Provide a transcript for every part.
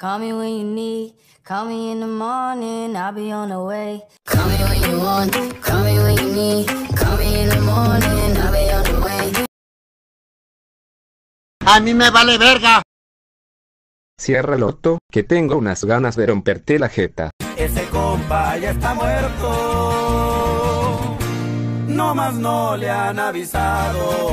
call me when you need. Call me in the morning, I'll be on the way. Call me when you want, call me when you need. Call me in the morning, I'll be on the way. A mí me vale verga. Cierra el otto, que tengo unas ganas de romperte la jeta. Ese compa ya está muerto. No más no le han avisado.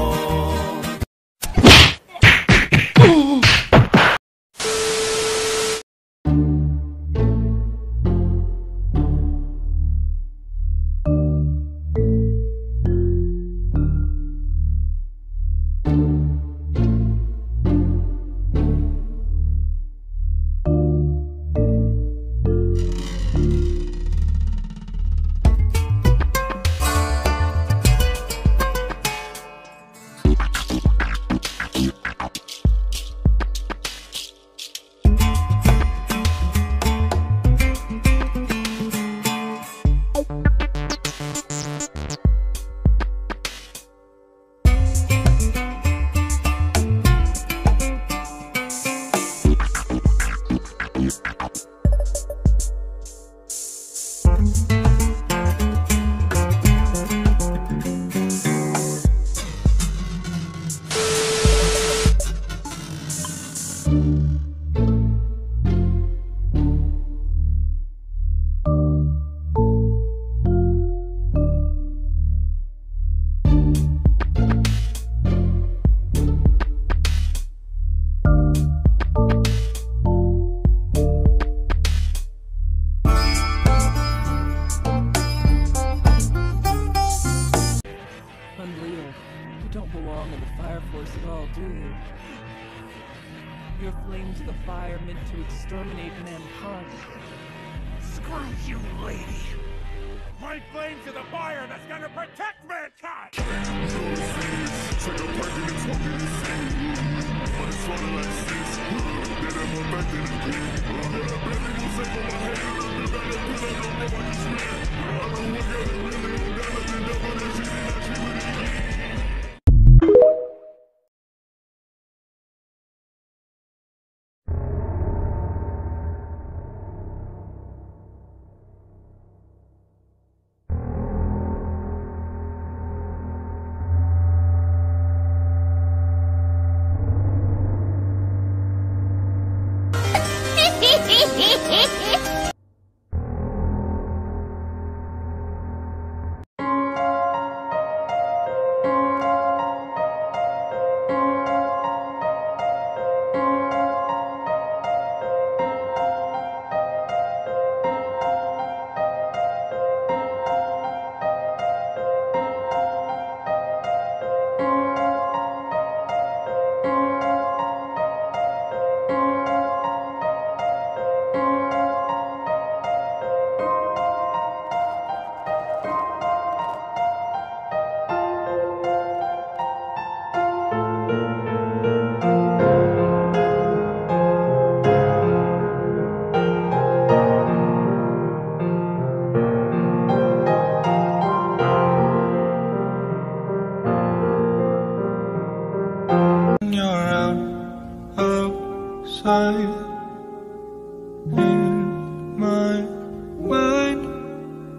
I'm gonna put up, don't. I don't look at it and that's the devil she did, in my mind.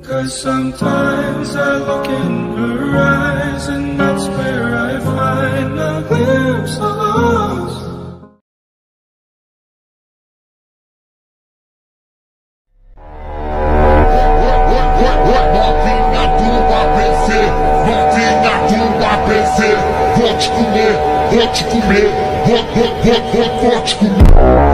Cause sometimes I look in her eyes, and that's where I find a glimpse of us. Watch you what, what, what's going on?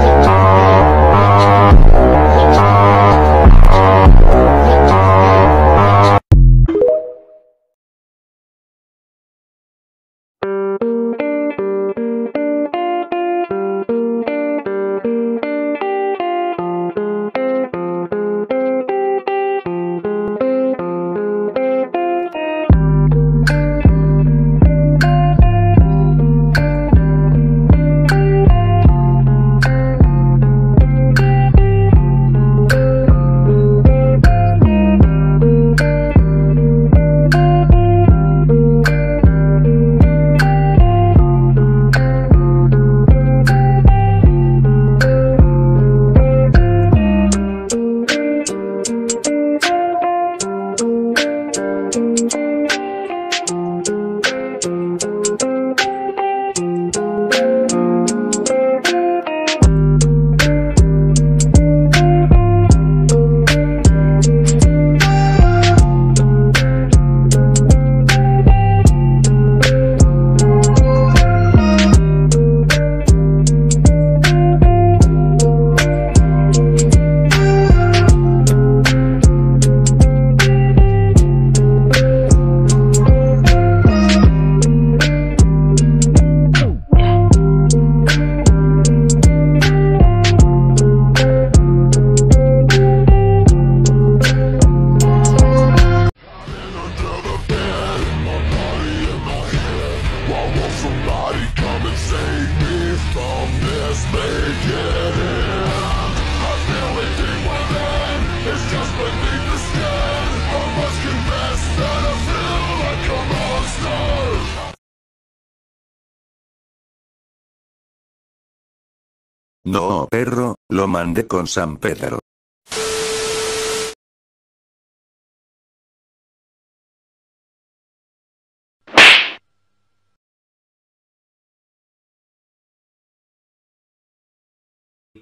No, perro, lo mandé con San Pedro.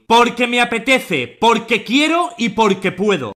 Porque me apetece, porque quiero y porque puedo.